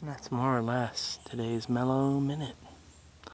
That's more or less today's mellow minute.